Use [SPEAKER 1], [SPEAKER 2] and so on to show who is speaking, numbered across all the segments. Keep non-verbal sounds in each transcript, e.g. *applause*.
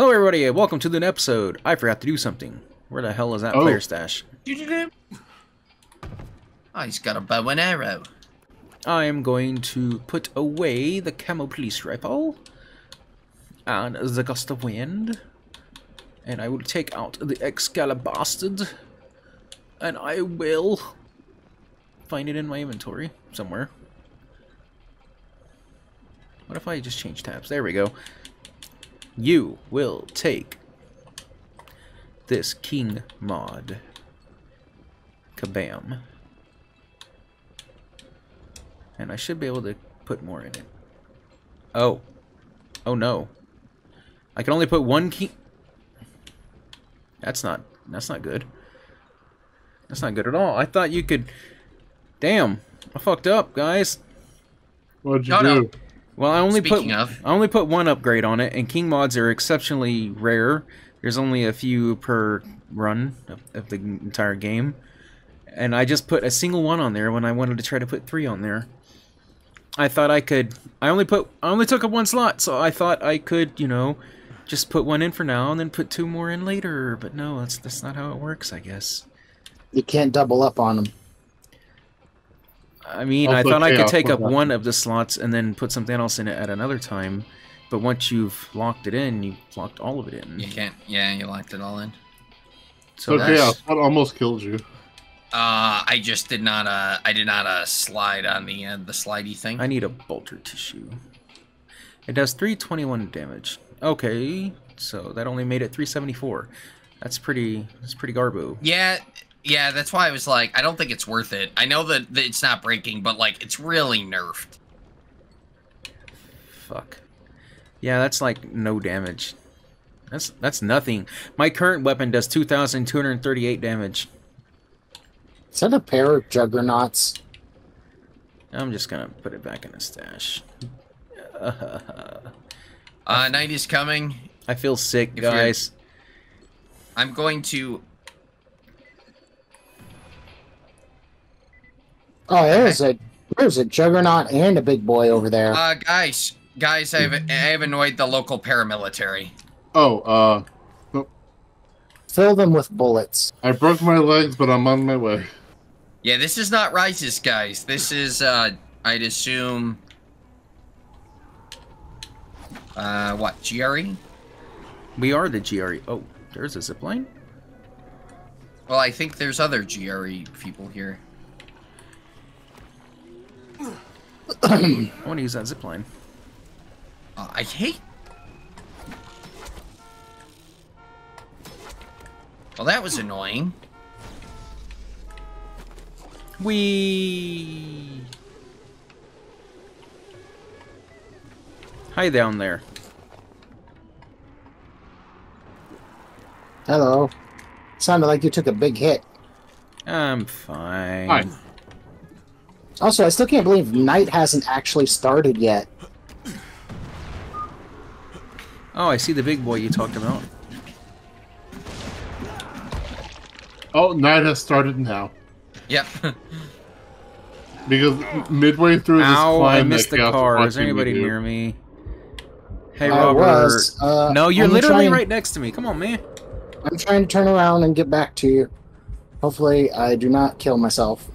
[SPEAKER 1] Hello, everybody, and welcome to the new episode. I forgot to do something. Where the hell is that
[SPEAKER 2] Oh.
[SPEAKER 1] player stash?
[SPEAKER 3] Oh, he's got a bow and arrow.
[SPEAKER 1] I am going to put away the camo police rifle and the gust of wind, and I will take out the Excalibur bastard, and I will find it in my inventory somewhere. What if I just change tabs? There we go. You will take this King mod. Kabam. And I should be able to put more in it. Oh. Oh no. I can only put one key. That's not that's not good. That's not good at all. I thought you could Damn. I fucked up, guys.
[SPEAKER 2] What'd you
[SPEAKER 3] No, no.
[SPEAKER 2] do?
[SPEAKER 1] Well, I only
[SPEAKER 3] Speaking
[SPEAKER 1] put
[SPEAKER 3] of.
[SPEAKER 1] I only put one upgrade on it, and king mods are exceptionally rare. There's only a few per run of, of the entire game, and I just put a single one on there when I wanted to try to put three on there. I thought I could. I only put. I only took up one slot, so I thought I could, you know, just put one in for now and then put two more in later. But no, that's that's not how it works. I guess.
[SPEAKER 4] You can't double up on them.
[SPEAKER 1] I mean,
[SPEAKER 2] Also
[SPEAKER 1] I thought I could take up
[SPEAKER 2] about-
[SPEAKER 1] one of the slots and then put something else in it at another time. But once you've locked it in, you've locked all of it in.
[SPEAKER 3] You can't. Yeah, you locked it all in.
[SPEAKER 1] So
[SPEAKER 2] okay,
[SPEAKER 1] that's,
[SPEAKER 2] what almost killed you?
[SPEAKER 3] Uh, I just did not. Uh, I did not uh slide on the uh, the slidey thing.
[SPEAKER 1] I need a bolter tissue. It does 321 damage. Okay, so that only made it 374. That's pretty. That's pretty garbo.
[SPEAKER 3] Yeah, yeah. That's why I was like, I don't think it's worth it. I know that, that it's not breaking, but like, it's really nerfed.
[SPEAKER 1] Fuck. Yeah, that's like no damage. That's that's nothing. My current weapon does 2,238 damage.
[SPEAKER 4] Is that a pair of juggernauts?
[SPEAKER 1] I'm just gonna put it back in the stash.
[SPEAKER 3] Uh, night is coming.
[SPEAKER 1] I feel sick,
[SPEAKER 3] If
[SPEAKER 1] guys.
[SPEAKER 3] I'm going to.
[SPEAKER 4] Oh, there's a there's a juggernaut and a big boy over there.
[SPEAKER 3] Uh, guys, guys, I've I have annoyed the local paramilitary.
[SPEAKER 2] Oh, uh,
[SPEAKER 4] Fill them with bullets.
[SPEAKER 2] I broke my legs, but I'm on my way.
[SPEAKER 3] Yeah, this is not Rais's, guys. This is, uh, I'd assume. Uh, what? GRE?
[SPEAKER 1] We are the GRE. Oh, there's a zipline.
[SPEAKER 3] Well, I think there's other GRE people here.
[SPEAKER 1] I want to use that zipline.
[SPEAKER 3] Uh, I hate. Well, that was annoying.
[SPEAKER 1] We. Hi down there.
[SPEAKER 4] Hello. Sounded like you took a big hit.
[SPEAKER 1] I'm fine.
[SPEAKER 2] Hi.
[SPEAKER 4] Also, I still can't believe night hasn't actually started yet.
[SPEAKER 1] Oh, I see the big boy you talked about.
[SPEAKER 2] Oh, night has started now.
[SPEAKER 3] Yep. *laughs*
[SPEAKER 2] Because midway through this
[SPEAKER 1] Ow,
[SPEAKER 2] climb,
[SPEAKER 1] I missed the car.
[SPEAKER 2] was
[SPEAKER 1] Is there
[SPEAKER 2] me
[SPEAKER 1] anybody near me? Hey,
[SPEAKER 4] I
[SPEAKER 1] Robert.
[SPEAKER 4] was. Uh,
[SPEAKER 1] no, you're
[SPEAKER 4] I'm
[SPEAKER 1] literally
[SPEAKER 4] trying-
[SPEAKER 1] right next to me. Come on, man.
[SPEAKER 4] I'm trying to turn around and get back to you. Hopefully, I do not kill myself.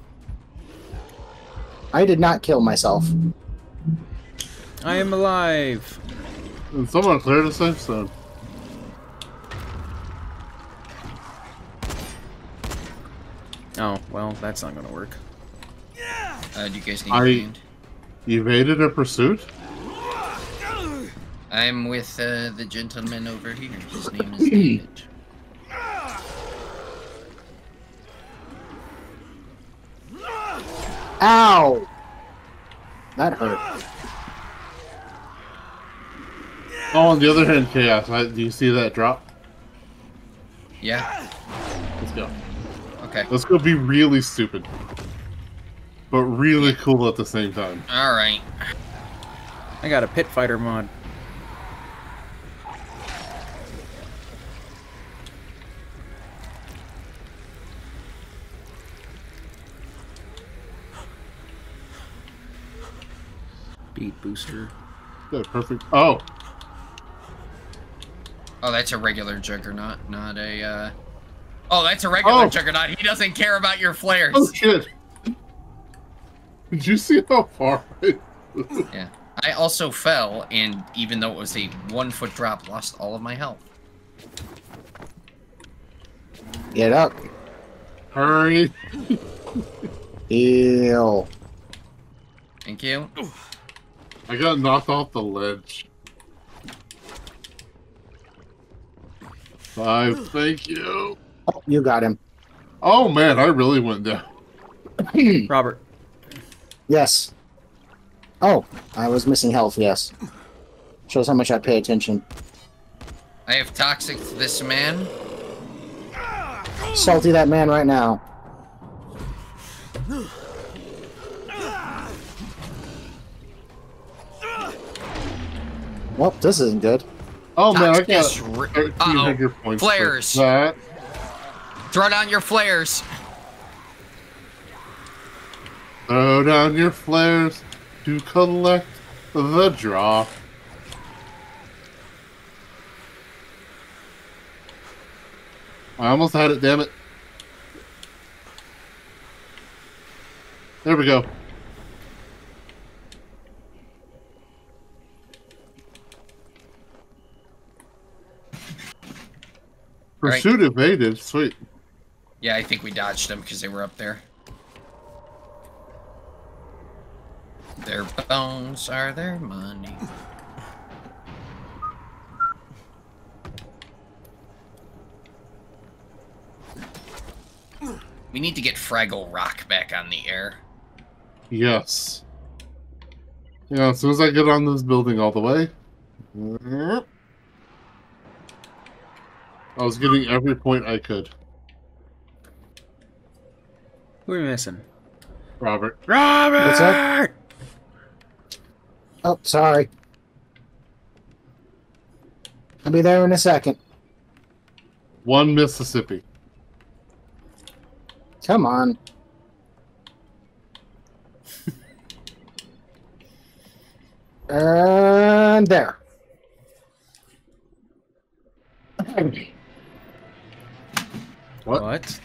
[SPEAKER 4] I did not kill myself.
[SPEAKER 1] I am alive.
[SPEAKER 2] And someone cleared a safe zone.
[SPEAKER 1] Oh, well, that's not gonna work.
[SPEAKER 3] Uh, do you guys need
[SPEAKER 2] I-
[SPEAKER 3] a hand?
[SPEAKER 2] Evaded a pursuit?
[SPEAKER 3] I'm with uh, the gentleman over here. His name is *clears throat* David.
[SPEAKER 4] Ow! That hurt.
[SPEAKER 2] Oh, on the other hand, chaos. I, do you see that drop?
[SPEAKER 3] Yeah.
[SPEAKER 2] Let's go.
[SPEAKER 3] Okay.
[SPEAKER 2] Let's go be really stupid, but really cool at the same time.
[SPEAKER 3] All right.
[SPEAKER 1] I got a pit fighter mod. Beat booster.
[SPEAKER 2] Yeah, perfect. Oh,
[SPEAKER 3] Oh, that's a regular juggernaut, not a. Uh... Oh, that's a regular
[SPEAKER 2] Oh.
[SPEAKER 3] juggernaut. He doesn't care about your flares.
[SPEAKER 2] Oh shit! Did you see how far? *laughs* I...
[SPEAKER 3] Yeah. I also fell, and even though it was a one foot drop, lost all of my health.
[SPEAKER 4] Get up.
[SPEAKER 2] Hurry! *laughs*
[SPEAKER 4] Heal.
[SPEAKER 3] Thank you.
[SPEAKER 2] I got knocked off the ledge. Five, thank you.
[SPEAKER 4] Oh, you got him.
[SPEAKER 2] Oh man, I really went down. *clears throat*
[SPEAKER 1] Robert,
[SPEAKER 4] Yes. Oh, I was missing health, yes. Shows how much I pay attention.
[SPEAKER 3] I have toxic to this man.
[SPEAKER 4] Salty that man right now. Well, this isn't good.
[SPEAKER 2] Oh man, I
[SPEAKER 3] Toxic
[SPEAKER 2] got
[SPEAKER 3] ri-
[SPEAKER 2] 13
[SPEAKER 3] Uh-oh.
[SPEAKER 2] points.
[SPEAKER 3] Flares. Throw down your flares.
[SPEAKER 2] Throw down your flares to collect the draw. I almost had it, damn it. There we go.
[SPEAKER 3] Right.
[SPEAKER 2] Pursuit evaded. Sweet.
[SPEAKER 3] Yeah, I think we dodged them because they were up there. Their bones are their money. We need to get Fraggle Rock back on the air.
[SPEAKER 2] Yes. Yeah, as soon as I get on this building all the way. I was getting every point I could.
[SPEAKER 1] who are we missing?
[SPEAKER 2] Robert.
[SPEAKER 1] Robert!
[SPEAKER 4] What's up? Oh, sorry. I'll be there in a second.
[SPEAKER 2] One Mississippi.
[SPEAKER 4] Come on. *laughs* and there. *laughs*
[SPEAKER 2] What?
[SPEAKER 1] What?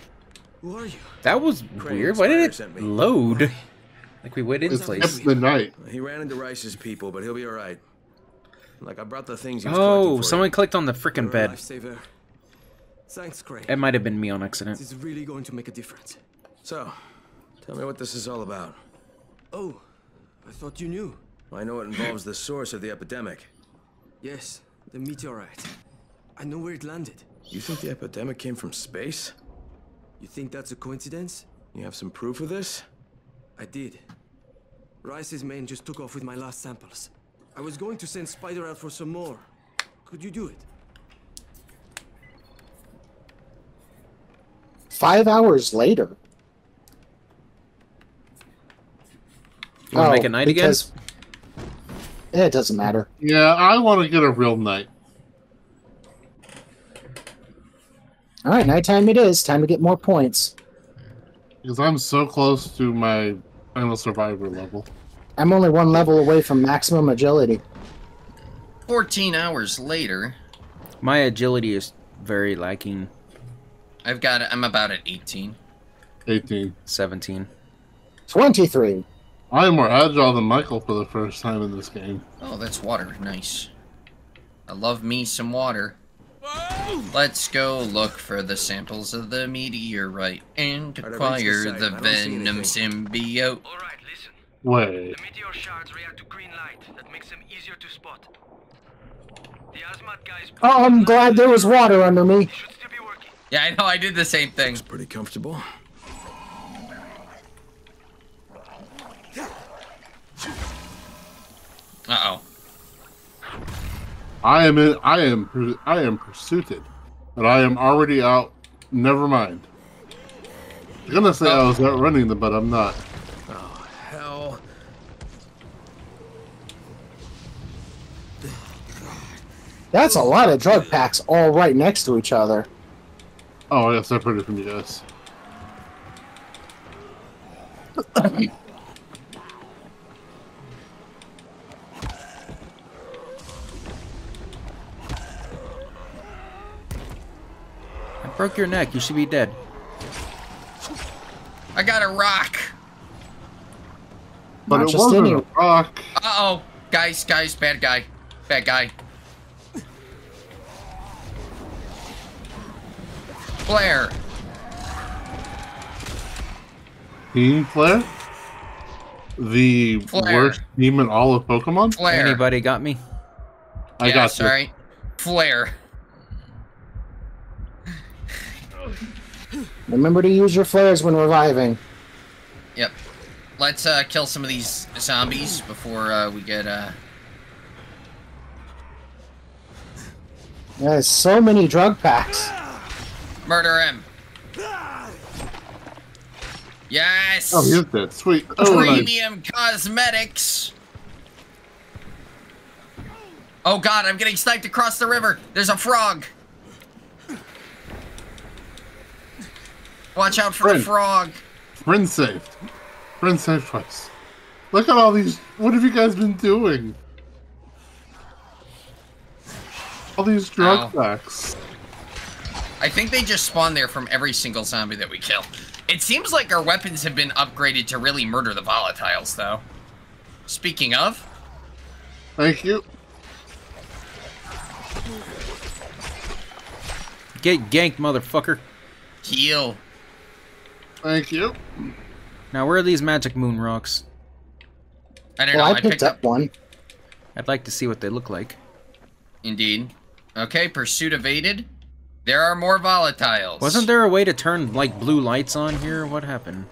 [SPEAKER 5] Who are you?
[SPEAKER 1] That was
[SPEAKER 5] Crane
[SPEAKER 1] weird. Why did
[SPEAKER 5] sent
[SPEAKER 1] it
[SPEAKER 5] me.
[SPEAKER 1] load? Like we went in
[SPEAKER 2] It's,
[SPEAKER 1] place.
[SPEAKER 2] it's the night.
[SPEAKER 5] He ran into Rais's people, but he'll be all right. Like I brought the things he was
[SPEAKER 1] Oh,
[SPEAKER 5] for
[SPEAKER 1] someone
[SPEAKER 5] you.
[SPEAKER 1] clicked on the
[SPEAKER 5] You're
[SPEAKER 1] freaking bed.
[SPEAKER 5] lifesaver. Thanks, Crane.
[SPEAKER 1] It might have been me on accident.
[SPEAKER 5] This is really going to make a difference. So, tell me what this is all about. Oh, I thought you knew. I know it involves the source of the epidemic. Yes, the meteorite. I know where it landed. You think the epidemic came from space? You think that's a coincidence? You have some proof of this? I did. Rais's men just took off with my last samples. I was going to send Spider out for some more. Could you do it?
[SPEAKER 4] Five hours later.
[SPEAKER 1] You want to make it night again?
[SPEAKER 4] Oh, because- Eh, It doesn't matter.
[SPEAKER 2] Yeah, I want to get a real night.
[SPEAKER 4] All right, nighttime it is. Time to get more points.
[SPEAKER 2] Because I'm so close to my final survivor level.
[SPEAKER 4] I'm only one level away from maximum agility.
[SPEAKER 3] 14 hours later,
[SPEAKER 1] My agility is very lacking.
[SPEAKER 3] I've got I'm about at 18.
[SPEAKER 2] 18.
[SPEAKER 1] 17.
[SPEAKER 4] 23.
[SPEAKER 2] I am more agile than Michael for the first time in this game.
[SPEAKER 3] Oh, that's water. Nice. I love me some water. Let's go look for the samples of the meteorite and acquire
[SPEAKER 5] reached the
[SPEAKER 3] the
[SPEAKER 5] site. I don't see
[SPEAKER 3] venom symbiote.
[SPEAKER 6] All right, listen.
[SPEAKER 2] Wait.
[SPEAKER 6] The meteor shards react to green light. That makes them easier to spot. The Asmat guys.
[SPEAKER 4] Oh, I'm glad there was water under me.
[SPEAKER 6] Should still be working.
[SPEAKER 3] Yeah, I know. I did the same thing.
[SPEAKER 5] It's Pretty comfortable.
[SPEAKER 3] Uh oh.
[SPEAKER 2] I am in. I am. I am pursuited, but I am already out. Never mind. I'm gonna say I was out running them, but I'm not.
[SPEAKER 5] Oh hell.
[SPEAKER 4] That's a lot of drug packs all right next to each other.
[SPEAKER 2] Oh, I got separated from you guys. *clears throat*
[SPEAKER 1] Broke your neck. You should be dead.
[SPEAKER 3] I got a rock.
[SPEAKER 2] But
[SPEAKER 4] Not
[SPEAKER 2] it
[SPEAKER 4] just
[SPEAKER 2] wasn't
[SPEAKER 4] any-
[SPEAKER 2] a rock.
[SPEAKER 3] Uh oh, guys, guys, bad guy, bad guy. Flare.
[SPEAKER 2] Team Flare? The
[SPEAKER 3] Flare.
[SPEAKER 2] worst team in all of Pokemon?
[SPEAKER 3] Flare.
[SPEAKER 1] Anybody got me?
[SPEAKER 2] I
[SPEAKER 3] yeah,
[SPEAKER 2] got you.
[SPEAKER 3] sorry. Flare.
[SPEAKER 4] Remember to use your flares when reviving.
[SPEAKER 3] Yep. Let's uh, kill some of these zombies before uh, we get. Uh...
[SPEAKER 4] There's so many drug packs.
[SPEAKER 3] Murder him. Yes.
[SPEAKER 2] Oh, he's dead. Sweet. Oh, nice.
[SPEAKER 3] Premium cosmetics. Oh god, I'm getting sniped across the river. There's a frog. Watch out for the frog.
[SPEAKER 2] Friend saved. Friend saved twice. Look at all these. What have you guys been doing? All these drug
[SPEAKER 3] Ow.
[SPEAKER 2] packs.
[SPEAKER 3] I think they just spawn there from every single zombie that we kill. It seems like our weapons have been upgraded to really murder the volatiles, though. Speaking of,
[SPEAKER 2] Thank you.
[SPEAKER 1] Get ganked, motherfucker.
[SPEAKER 3] heal.
[SPEAKER 2] Thank you.
[SPEAKER 1] Now, where are these magic moon rocks?
[SPEAKER 3] I don't
[SPEAKER 4] Well,
[SPEAKER 3] know.
[SPEAKER 4] I picked up one.
[SPEAKER 1] I'd like to see what they look like.
[SPEAKER 3] Indeed. Okay, pursuit evaded. There are more volatiles.
[SPEAKER 1] Wasn't there a way to turn, like, blue lights on here? What happened?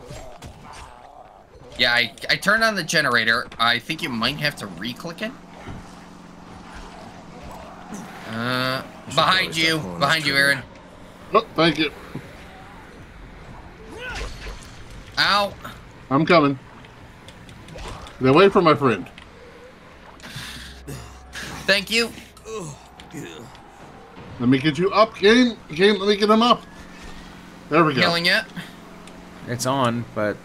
[SPEAKER 3] Yeah, I, I turned on the generator. I think you might have to re-click it. Uh, behind you, behind you. Aaron.
[SPEAKER 2] Oh, thank you.
[SPEAKER 3] Ow!
[SPEAKER 2] I'm coming. Then wait for my friend.
[SPEAKER 3] Thank you.
[SPEAKER 2] Let me get you up, game. Game, let me get him up. There we go.
[SPEAKER 3] Killing it.
[SPEAKER 1] It's on, but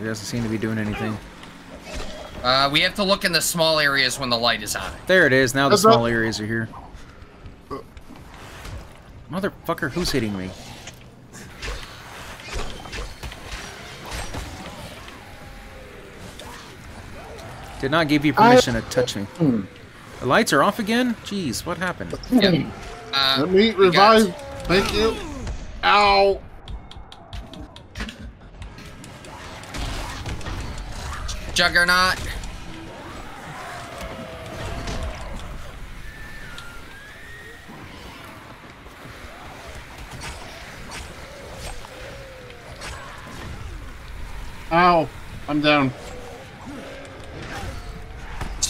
[SPEAKER 1] it doesn't seem to be doing anything.
[SPEAKER 3] Uh, we have to look in the small areas when the light is on.
[SPEAKER 1] There it is. Now the
[SPEAKER 2] Heads up.
[SPEAKER 1] small areas are here. Motherfucker, who's hitting me? Did not give you permission to touch me.
[SPEAKER 4] Hmm.
[SPEAKER 1] The lights are off again? Jeez, what happened?
[SPEAKER 3] Yep. Uh,
[SPEAKER 2] Let me
[SPEAKER 3] we got-
[SPEAKER 2] revive. Thank you. Ow.
[SPEAKER 3] Juggernaut.
[SPEAKER 2] Ow. I'm down.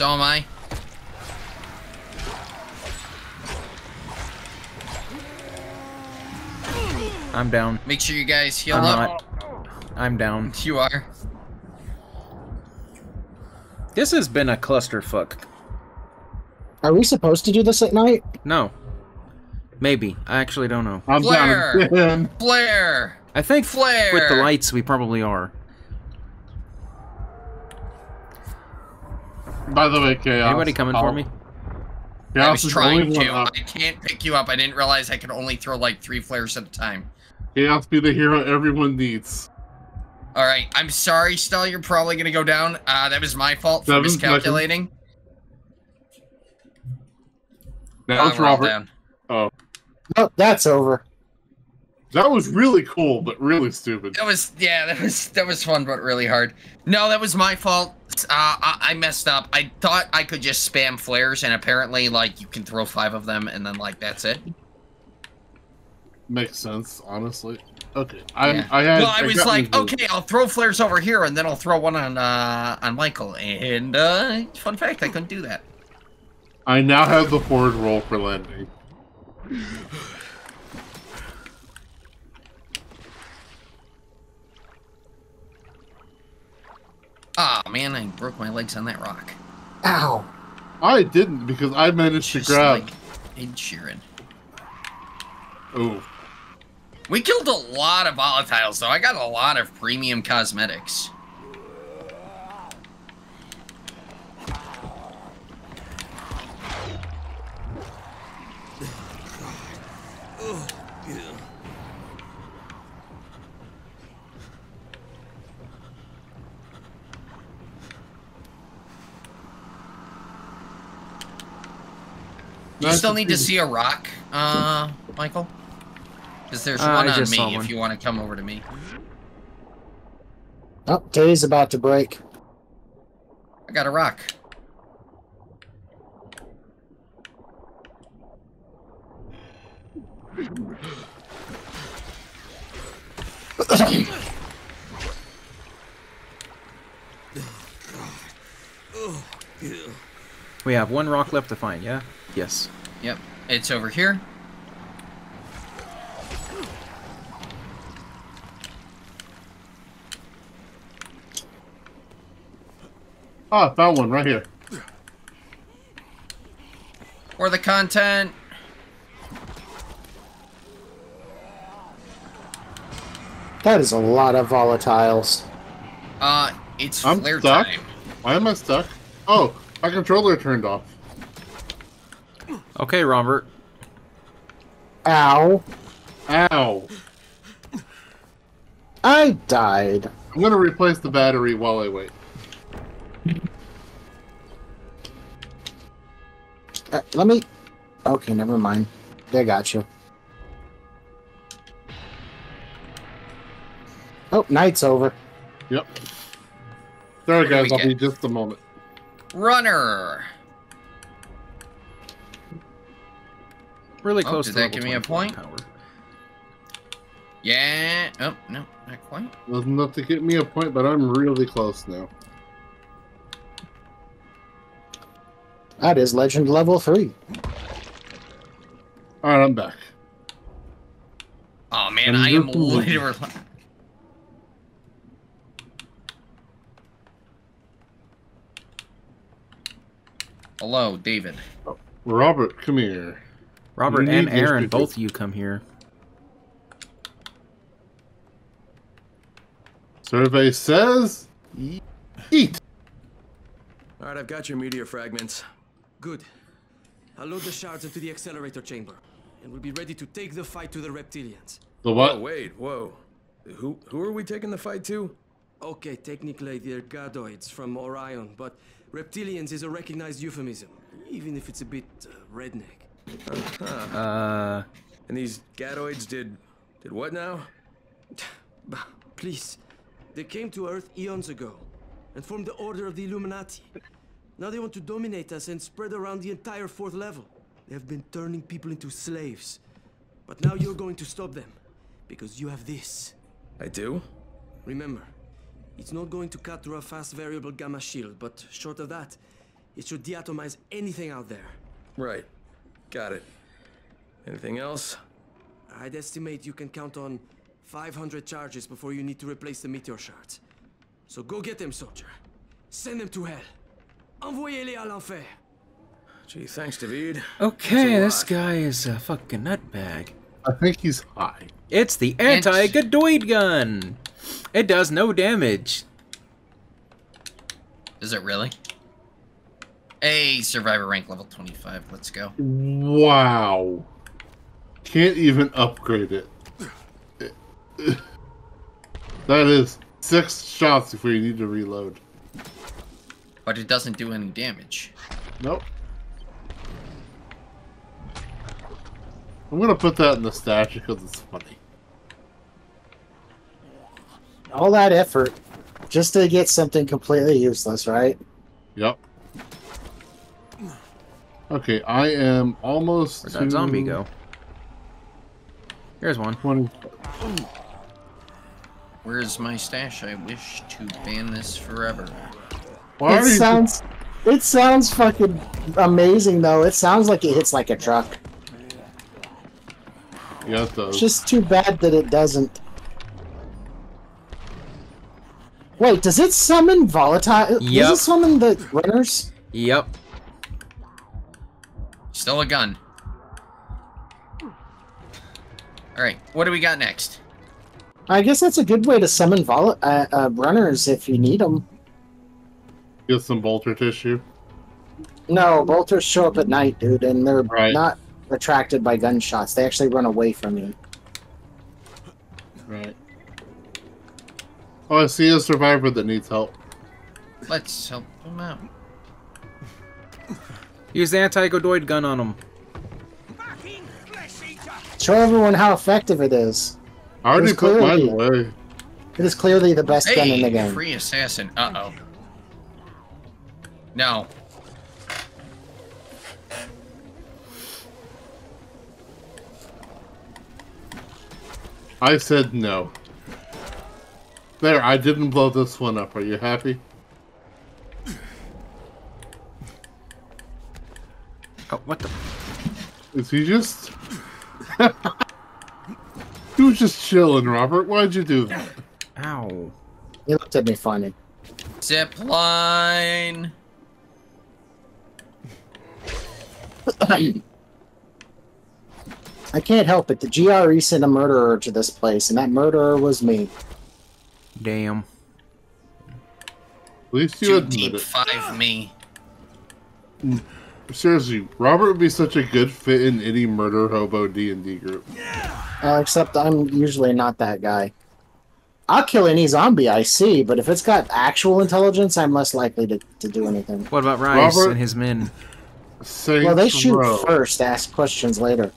[SPEAKER 3] So am I.
[SPEAKER 1] I'm down.
[SPEAKER 3] Make sure you guys heal
[SPEAKER 1] I'm
[SPEAKER 3] up.
[SPEAKER 1] not. I'm down.
[SPEAKER 3] You are.
[SPEAKER 1] This has been a clusterfuck.
[SPEAKER 4] Are we supposed to do this at night?
[SPEAKER 1] No. Maybe. I actually don't know.
[SPEAKER 2] I'm
[SPEAKER 3] Flare.
[SPEAKER 2] down again. *laughs*
[SPEAKER 3] Flare.
[SPEAKER 1] I think
[SPEAKER 3] Flare.
[SPEAKER 1] with the lights we probably are.
[SPEAKER 2] By the way, Chaos.
[SPEAKER 1] Anybody coming for
[SPEAKER 2] I'll-
[SPEAKER 1] me?
[SPEAKER 2] Chaos
[SPEAKER 3] I was trying to. I can't pick you up. I didn't realize I could only throw like three flares at a time.
[SPEAKER 2] Chaos be the hero everyone needs.
[SPEAKER 3] All right. I'm sorry, Stell. You're probably gonna go down. Uh, that was my fault for
[SPEAKER 2] Seven
[SPEAKER 3] miscalculating.
[SPEAKER 2] Now
[SPEAKER 3] Uh,
[SPEAKER 2] it's
[SPEAKER 3] we're
[SPEAKER 2] Robert.
[SPEAKER 3] down.
[SPEAKER 2] Oh,
[SPEAKER 4] Oh, that's over.
[SPEAKER 2] that was really cool, but really stupid.
[SPEAKER 3] That was yeah. That was that was fun, but really hard. No, that was my fault. Uh, I, I messed up. I thought I could just spam flares, and apparently, like you can throw five of them, and then like that's it.
[SPEAKER 2] Makes sense, honestly. Okay, I
[SPEAKER 3] Yeah.
[SPEAKER 2] I had.
[SPEAKER 3] well, I was
[SPEAKER 2] got
[SPEAKER 3] like,
[SPEAKER 2] me-
[SPEAKER 3] okay, I'll throw flares over here, and then I'll throw one on uh, on Michael. And uh, fun fact, I couldn't do that.
[SPEAKER 2] I now have the forward roll for landing. *laughs*
[SPEAKER 3] Ah, man, I broke my legs on that rock.
[SPEAKER 4] Ow.
[SPEAKER 2] I didn't because I managed to
[SPEAKER 3] Just
[SPEAKER 2] grab.
[SPEAKER 3] like Ed Sheeran.
[SPEAKER 2] Oh,
[SPEAKER 3] We killed a lot of volatiles, though. I got a lot of premium cosmetics.
[SPEAKER 2] Nice
[SPEAKER 3] still need to
[SPEAKER 2] see
[SPEAKER 3] see a rock, uh, Michael? Because there's
[SPEAKER 1] Uh,
[SPEAKER 3] one
[SPEAKER 1] I
[SPEAKER 3] on me
[SPEAKER 1] one.
[SPEAKER 3] if you want to come over to me.
[SPEAKER 4] Oh, day's about to break.
[SPEAKER 3] I got a rock.
[SPEAKER 1] We have one rock left to find, yeah? Yes.
[SPEAKER 3] Yep, it's over here.
[SPEAKER 2] Oh, I found one right here.
[SPEAKER 3] Or the content.
[SPEAKER 4] That is a lot of volatiles.
[SPEAKER 3] Uh, it's
[SPEAKER 2] I'm
[SPEAKER 3] flare
[SPEAKER 2] stuck.
[SPEAKER 3] time.
[SPEAKER 2] Why am I stuck? Oh, my controller turned off.
[SPEAKER 1] Okay, Robert.
[SPEAKER 4] Ow.
[SPEAKER 2] Ow.
[SPEAKER 4] I died.
[SPEAKER 2] I'm gonna replace the battery while I wait.
[SPEAKER 4] Uh, let me. Okay, never mind. They got you. Oh, night's over.
[SPEAKER 2] Yep. Sorry,
[SPEAKER 3] What do
[SPEAKER 2] guys. I'll be just a moment.
[SPEAKER 3] Runner.
[SPEAKER 1] Really
[SPEAKER 3] Oh,
[SPEAKER 1] close
[SPEAKER 3] did
[SPEAKER 1] to
[SPEAKER 3] that
[SPEAKER 1] level
[SPEAKER 3] give me a point?
[SPEAKER 1] Power.
[SPEAKER 3] Yeah. Oh, no, not quite.
[SPEAKER 2] Wasn't enough to get me a point, but I'm really close now.
[SPEAKER 4] That is legend level three.
[SPEAKER 2] All right, I'm back.
[SPEAKER 3] Oh man,
[SPEAKER 2] I'm
[SPEAKER 3] I am
[SPEAKER 2] looking-
[SPEAKER 3] literally. *laughs* Hello, David.
[SPEAKER 2] Robert, come here.
[SPEAKER 1] Robert and Aaron, both of you come here.
[SPEAKER 2] Survey says eat.
[SPEAKER 5] All right, I've got your meteor fragments.
[SPEAKER 7] Good. I'll load the shards into the accelerator chamber, and we'll be ready to take the fight to the reptilians.
[SPEAKER 2] The
[SPEAKER 5] Oh,
[SPEAKER 2] what?
[SPEAKER 5] wait, whoa. Who who are we taking the fight to?
[SPEAKER 7] Okay, technically they're gadoids from Orion, but reptilians is a recognized euphemism, even if it's a bit uh, redneck.
[SPEAKER 1] Uh,
[SPEAKER 5] And these gadoids did did what now?
[SPEAKER 7] Please. They came to Earth eons ago and formed the Order of the Illuminati. Now they want to dominate us and spread around the entire fourth level. They have been turning people into slaves. But now you're going to stop them because you have this.
[SPEAKER 5] I do?
[SPEAKER 7] Remember, it's not going to cut through a fast variable gamma shield, but short of that, it should deatomize anything out there.
[SPEAKER 5] Right. Got it. Anything else?
[SPEAKER 7] I'd estimate you can count on 500 charges before you need to replace the meteor shards. So go get them, soldier. Send them to hell. Envoyez-les à l'enfer.
[SPEAKER 5] Gee, thanks, David.
[SPEAKER 1] okay,
[SPEAKER 5] uh,
[SPEAKER 1] this guy is a fucking nutbag.
[SPEAKER 2] I think he's high.
[SPEAKER 1] It's the anti-gadoid gun. It does no damage.
[SPEAKER 3] Is it really? Hey, survivor rank level 25. Let's go.
[SPEAKER 2] Wow. Can't even upgrade it. That is six shots before you need to reload.
[SPEAKER 3] But it doesn't do any damage.
[SPEAKER 2] Nope. I'm gonna put that in the stash because it's funny.
[SPEAKER 4] All that effort just to get something completely useless, right?
[SPEAKER 2] Yep. Okay, I am almost
[SPEAKER 1] Where'd
[SPEAKER 2] to
[SPEAKER 1] that zombie go? Here's one.
[SPEAKER 2] 20.
[SPEAKER 3] Where's my stash? I wish to ban this forever.
[SPEAKER 2] Why
[SPEAKER 4] it sounds it sounds fucking amazing though. It sounds like it hits like a truck.
[SPEAKER 2] Yeah, it does.
[SPEAKER 4] It's just too bad that it doesn't. Wait, does it summon volatile?
[SPEAKER 1] Yep.
[SPEAKER 4] Does it summon the runners?
[SPEAKER 1] Yep.
[SPEAKER 3] Still a gun. Alright, what do we got next?
[SPEAKER 4] I guess that's a good way to summon vol- uh, uh, runners if you need them.
[SPEAKER 2] Get some bolter tissue.
[SPEAKER 4] No, bolters show up at night, dude, and they're
[SPEAKER 2] Right.
[SPEAKER 4] not attracted by gunshots. They actually run away from you.
[SPEAKER 2] Right. Oh, I see a survivor that needs help.
[SPEAKER 3] Let's help him out.
[SPEAKER 1] Use the anti-gadoid gun on him.
[SPEAKER 4] Show everyone how effective it is.
[SPEAKER 2] I already
[SPEAKER 4] It's
[SPEAKER 2] put mine
[SPEAKER 4] clearly-
[SPEAKER 2] away.
[SPEAKER 4] It is clearly the best gun in the
[SPEAKER 3] Hey,
[SPEAKER 4] game.
[SPEAKER 3] free assassin. Uh oh. No.
[SPEAKER 2] I said no. There, I didn't blow this one up. Are you happy?
[SPEAKER 1] Oh, what the?
[SPEAKER 2] Is he just? *laughs* he was just chilling, Robert. Why'd you do that?
[SPEAKER 1] Ow.
[SPEAKER 4] He looked at me funny.
[SPEAKER 3] Zip line. *clears throat*
[SPEAKER 4] I can't help it. The GRE sent a murderer to this place, and that murderer was me.
[SPEAKER 1] Damn.
[SPEAKER 2] At least you
[SPEAKER 3] Two
[SPEAKER 2] admit
[SPEAKER 3] deep
[SPEAKER 2] it.
[SPEAKER 3] five me. Mm.
[SPEAKER 2] Seriously, Robert would be such a good fit in any murder hobo D and D group.
[SPEAKER 4] Uh, except I'm usually not that guy. I'll kill any zombie I see, but if it's got actual intelligence, I'm less likely to, to do anything.
[SPEAKER 1] What about Rais
[SPEAKER 2] Robert?
[SPEAKER 1] and his men?
[SPEAKER 2] Saints
[SPEAKER 4] Well, they shoot
[SPEAKER 2] Row.
[SPEAKER 4] first, ask questions later.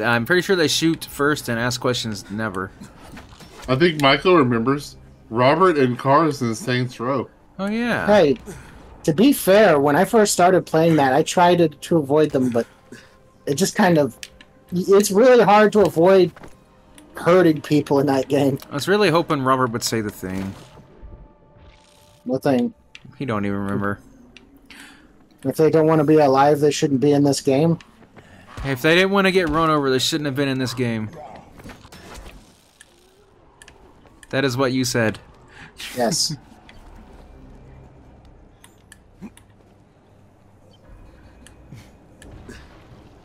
[SPEAKER 1] I'm pretty sure they shoot first and ask questions never.
[SPEAKER 2] I think Michael remembers Robert and Cars in Saints Row.
[SPEAKER 1] Oh yeah.
[SPEAKER 4] Hey, to be fair, when I first started playing that, I tried to, to avoid them, but it just kind of. It's really hard to avoid hurting people in that game.
[SPEAKER 1] I was really hoping Robert would say the thing.
[SPEAKER 4] The thing.
[SPEAKER 1] He don't even remember.
[SPEAKER 4] If they don't want to be alive, they shouldn't be in this game.
[SPEAKER 1] If they didn't want to get run over, they shouldn't have been in this game. That is what you said.
[SPEAKER 4] Yes. *laughs*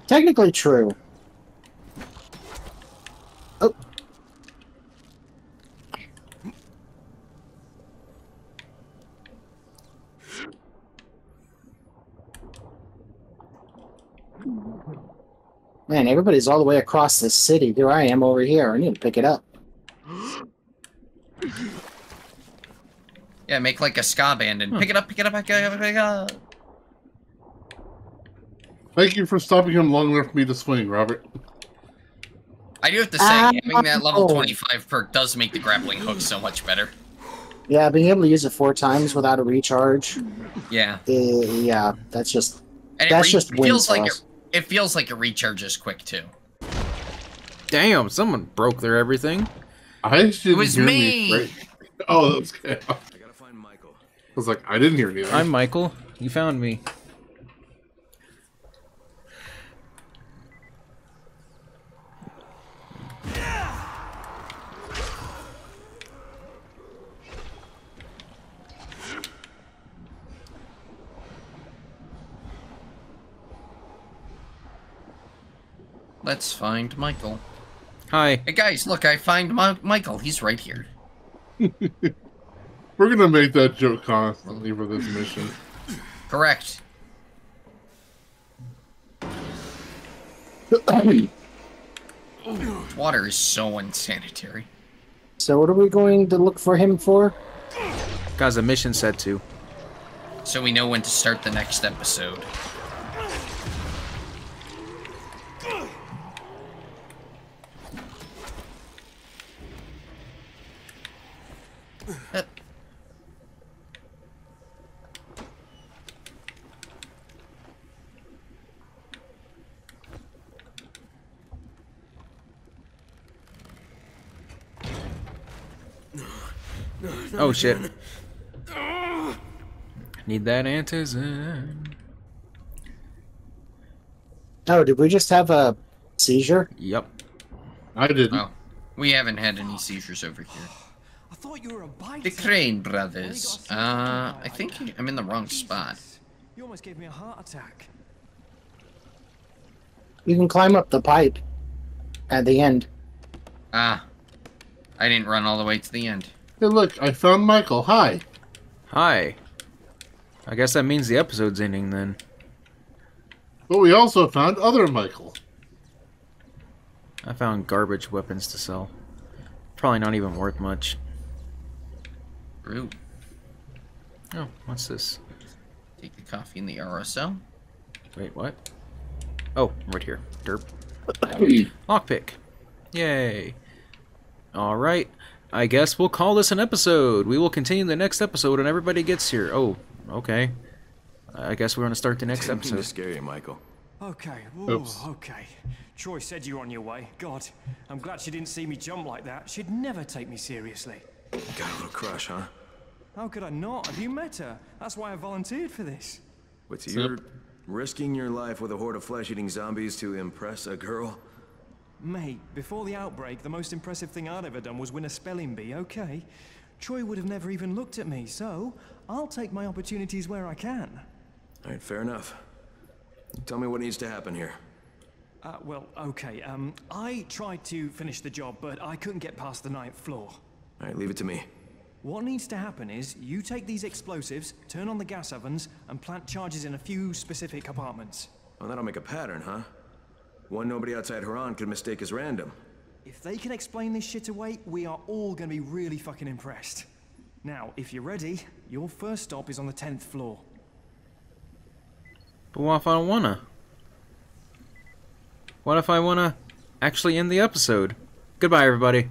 [SPEAKER 4] Technically true. Oh. Man, everybody's all the way across the city. Here I am over here. I need to pick it up.
[SPEAKER 3] Yeah, make like a ska band and hmm. pick it up, pick it up, pick it up, pick it up.
[SPEAKER 2] Thank you for stopping him long enough for me to swing, Robert.
[SPEAKER 3] I do have to say, having that level 25 perk does make the grappling hook so much better.
[SPEAKER 4] Yeah, being able to use it four times without a recharge.
[SPEAKER 3] Yeah.
[SPEAKER 4] Uh, yeah, that's just
[SPEAKER 3] And
[SPEAKER 4] That's
[SPEAKER 3] it,
[SPEAKER 4] just
[SPEAKER 3] it feels like it, it feels like it recharges quick too.
[SPEAKER 1] Damn, someone broke their everything.
[SPEAKER 2] I didn't
[SPEAKER 3] It was
[SPEAKER 2] hear
[SPEAKER 3] me.
[SPEAKER 2] break. Oh, was good. I
[SPEAKER 5] I gotta find Michael.
[SPEAKER 2] I was like, I didn't hear anything.
[SPEAKER 1] I'm Michael. You found me.
[SPEAKER 3] Let's find Michael.
[SPEAKER 1] Hi.
[SPEAKER 3] Hey guys, look, I find Ma- Michael. He's right here. *laughs*
[SPEAKER 2] We're gonna make that joke constantly for this mission.
[SPEAKER 3] Correct. *coughs* Water is so unsanitary.
[SPEAKER 4] so. What are we going to look for him for?
[SPEAKER 1] Guys, the mission said to.
[SPEAKER 3] So we know when to start the next episode.
[SPEAKER 1] Oh shit. *laughs* Need that antizin.
[SPEAKER 4] Oh, did we just have a seizure?
[SPEAKER 1] Yep.
[SPEAKER 2] I didn't.
[SPEAKER 3] Oh, we haven't had any seizures over here. *sighs*
[SPEAKER 7] I thought you were a bite.
[SPEAKER 3] The Crane brothers. Uh, I think I'm in the wrong spot.
[SPEAKER 7] You almost gave me a heart attack.
[SPEAKER 4] You can climb up the pipe at the end.
[SPEAKER 3] Ah, I didn't run all the way to the end.
[SPEAKER 2] Hey, look, I found Michael. Hi.
[SPEAKER 1] Hi. I guess that means the episode's ending then.
[SPEAKER 2] But we also found other Michael.
[SPEAKER 1] I found garbage weapons to sell. Probably not even worth much.
[SPEAKER 3] Root.
[SPEAKER 1] Oh, what's this?
[SPEAKER 3] Take the coffee in the RSO.
[SPEAKER 1] Wait, what? Oh, right here. Derp. *coughs* Lockpick. Yay. Alright. I guess we'll call this an episode. We will continue the next episode when everybody gets here. Oh, okay. I guess we're going to start the next
[SPEAKER 5] Didn't to
[SPEAKER 1] episode.
[SPEAKER 5] scare you, Michael.
[SPEAKER 8] Okay, ooh,
[SPEAKER 2] Oops.
[SPEAKER 8] okay. Troy said you were on your way. God, I'm glad she didn't see me jump like that. She'd never take me seriously.
[SPEAKER 5] Got a little crush, huh?
[SPEAKER 8] How could I not? Have you met her? That's why I volunteered for this.
[SPEAKER 5] What's you're risking your life with a horde of flesh-eating zombies to impress a girl?
[SPEAKER 8] Mate, before the outbreak, the most impressive thing I'd ever done was win a spelling bee, okay? Troy would have never even looked at me, so I'll take my opportunities where I can.
[SPEAKER 5] All right, fair enough. Tell me what needs to happen here.
[SPEAKER 8] Uh, well, okay, um, I tried to finish the job, but I couldn't get past the ninth floor.
[SPEAKER 5] All right, leave it to me.
[SPEAKER 8] What needs to happen is you take these explosives, turn on the gas ovens, and plant charges in a few specific apartments.
[SPEAKER 5] Oh, that'll make a pattern, huh? One nobody outside Harran could mistake as random.
[SPEAKER 8] If they can explain this shit away, we are all gonna be really fucking impressed. Now, if you're ready, your first stop is on the 10th floor.
[SPEAKER 1] But what if I don't wanna? What if I wanna actually end the episode? Goodbye, everybody.